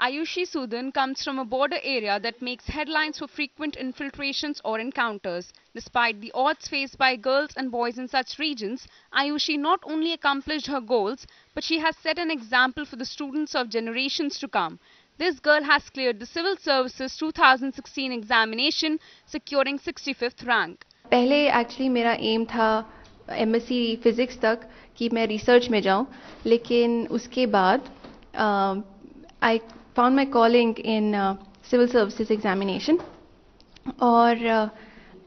Ayushi Sudan comes from a border area that makes headlines for frequent infiltrations or encounters. Despite the odds faced by girls and boys in such regions, Ayushi not only accomplished her goals, but she has set an example for the students of generations to come. This girl has cleared the Civil Services 2016 examination, securing 65th rank. पहले actually मेरा M था MSc physics तक कि मैं research में जाऊं लेकिन उसके बाद आई found my calling in civil services examination और uh,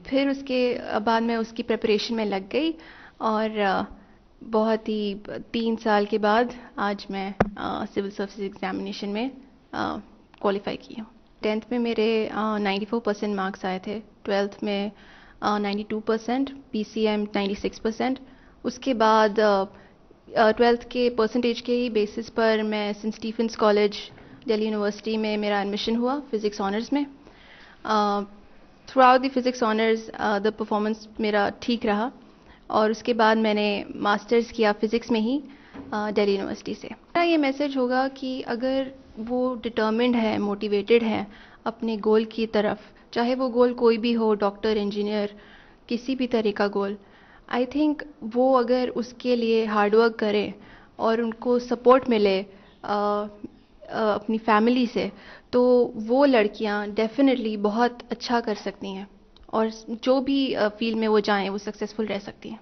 फिर उसके बाद मैं उसकी प्रिपरेशन में लग गई और uh, बहुत ही तीन साल के बाद आज मैं सिविल सर्विसेज़ एग्जामिनेशन में क्वालिफाई की हूँ। टेंथ में मेरे नाइन्टी फोर परसेंट मार्क्स आए थे। ट्वेल्थ में ninety two percent P C M ninety six percent उसके बाद ट्वेल्थ uh, के परसेंटेज के ही बेसिस पर मैं saint Stephen's college Delhi university में मेरा एडमिशन हुआ फिज़िक्स ऑनर्स में। Throughout the physics honours the performance मेरा ठीक रहा और उसके बाद मैंने मास्टर्स किया फ़िज़िक्स में ही दिल्ली यूनिवर्सिटी से। मेरा ये मैसेज होगा कि अगर वो डिटर्मिंड है मोटिवेटेड है अपने गोल की तरफ़, चाहे वो गोल कोई भी हो डॉक्टर इंजीनियर किसी भी तरह का गोल आई थिंक वो अगर उसके लिए हार्डवर्क करें और उनको सपोर्ट मिले अपनी फैमिली से तो वो लड़कियाँ डेफिनेटली बहुत अच्छा कर सकती हैं और जो भी फ़ील्ड में वो जाएँ वो सक्सेसफुल रह सकती हैं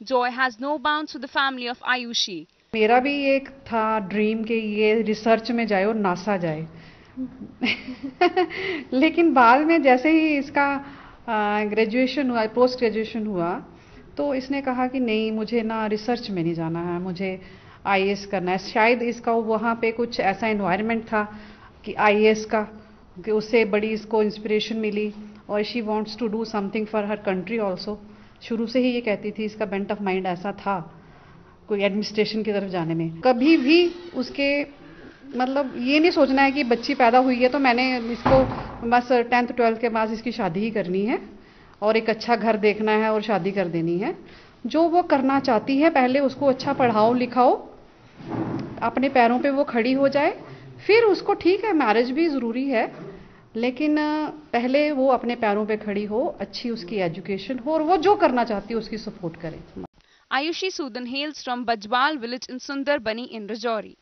Joy has no bounds to the family of Ayushi. मेरा भी एक था ड्रीम कि ये रिसर्च में जाए और नासा जाए लेकिन बाद में जैसे ही इसका ग्रेजुएशन हुआ पोस्ट ग्रेजुएशन हुआ तो इसने कहा कि नहीं मुझे ना रिसर्च में नहीं जाना है मुझे आईएएस करना है। शायद इसका वहाँ पे कुछ ऐसा इन्वायरमेंट था कि आईएएस का, कि उससे बड़ी इसको इंस्पिरेशन मिली और she wants to do something for her country also शुरू से ही ये कहती थी, इसका बेंट ऑफ़ माइंड ऐसा था कोई एडमिनिस्ट्रेशन की तरफ़ जाने में। कभी भी उसके मतलब ये नहीं सोचना है कि बच्ची पैदा हुई है तो मैंने इसको बस टेंथ ट्वेल्थ के बाद इसकी शादी ही करनी है और एक अच्छा घर देखना है और शादी कर देनी है। जो वो करना चाहती है, पहले उसको अच्छा पढ़ाओ, लिखाओ अपने पैरों पे वो खड़ी हो जाए, फिर उसको ठीक है मैरिज भी ज़रूरी है, लेकिन पहले वो अपने पैरों पे खड़ी हो, अच्छी उसकी एजुकेशन हो, और वो जो करना चाहती है उसकी सपोर्ट करे Ayushi Sudan hails from Bajwal village in Sundarbani in Rajouri.